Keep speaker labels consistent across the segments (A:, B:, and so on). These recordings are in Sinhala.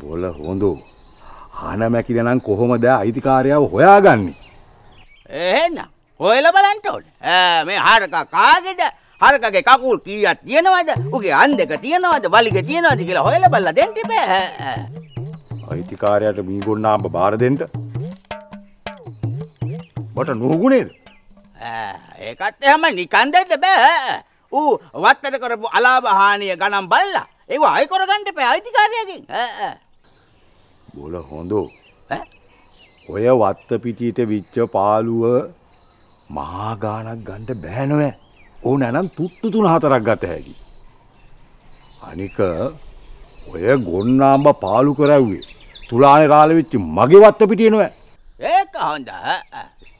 A: බොල හොඳු. හන මැකිලනම් කොහොමද අයිතිකාරයාව හොයාගන්නේ?
B: එහෙන්න හොයල බලන්ටෝට මේ හරක කාගෙට හරකගේ කකුල් කීයක් තියෙනවද? උගේ අන් දෙක තියෙනවද? වලිග තියෙනවද කියලා හොයල බල්ල දෙන්ට බෑ
A: අයිතිකාරයට මීගොන්නාම්බ බාරදෙන්ට බට නොහගුණේද
B: ඒකත් එහෙම නිකන්දට බෑ. ඌ වත්තට කරපු අලාභහානිය ගනම් බල්ලා ඒ අයිකොරගන්ට පෑ අයිතිකාරයකින්
A: බොල හොඳෝ? ඔය වත්ත පිටියට විච්ච පාලුව මහාගානක් ගණ්ඩ බෑනොවෑ ඕ නැනම් තුට්ටු තුන හතරක් ගත හැකි. අනික ඔය ගොන්නාම්බ පාලු කරැව්වේ තුලාන රාලවිච්චි මගේ වත්ත පිටියනොව
B: ඒක හොඳ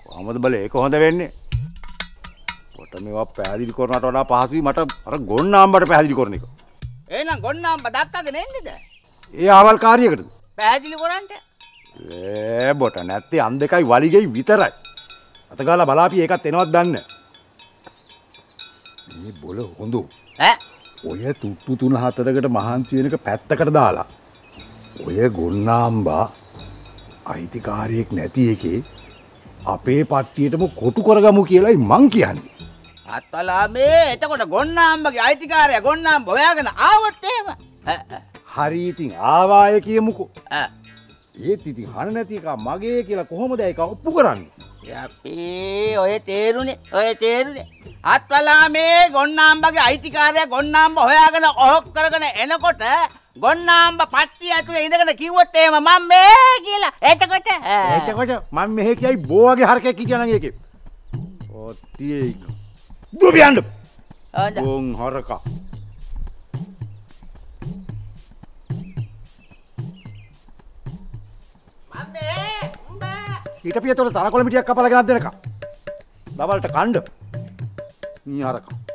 A: කොහමද බල ඒක හොඳ වෙන්නේ? පොට මේවා පැදිලි කොරනට වඩා පහසුවී මට අර ගොන්නාම්බට පැදිලි කරන එක
B: ඒනම් ගොන්නම් බදක්කගෙන එන්නද?
A: ඒ ආවල් කාරියකටද
B: පැදිලි කොරන්ට
A: ඒ බොට නැත්තේ අන් දෙකයි වලිගෙයි විතරයි. අතගාල බලාපි ඒකත් එනවත් දන්න. මේ බොල හොඳු. ඔය තුට්ටු තුන හතරකට මහන්සියනක පැත්තකට දාලා. ඔය ගොන්නාම්බා අයිතිකාරයෙක් නැති එකේ අපේ පට්ටියටම කොටු කරගමු කියලයි මං කියන්නේ
B: අත්වලා මේ එතකොට ගොන්නාම්බගේ අයිතිකාරය ගොන්නම් බොයාගෙන ආවත්තේම
A: හරීඉතින් ආවාය කියමුකෝ. ඒත් ඉතින් හන නැති එක මගේ කියලා කොහොමද එක ඔප්පු කරන්න?
B: යපේ ඔය තේරුණේ ඔය තේරුණේ අත්වලා මේ ගොන්නාම්බගේ අයිතිකාරය ගොන්නාම්බ හොයාගෙන ඔහොක් කරගෙන එනකොට ගොන්නාම්බ පට්ටිය ඇතුළ ඉඳගෙන කිව්වොත් ඒම මම මේ කියලා. එතකොට?
A: එතකොට මං මෙහෙ කියයි බෝගේ හරකැක් කියනග එක ඔත්තිය දුපියන්ඩ ගොන් හොරකා ඊට පියතොට තරකොළ මිටියක් කපලගෙන දෙනක දවල්ට කණ්ඩ මී හරකා